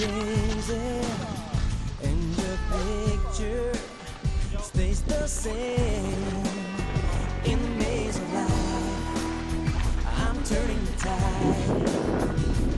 changing and the picture stays the same. In the maze of life I'm turning the tide.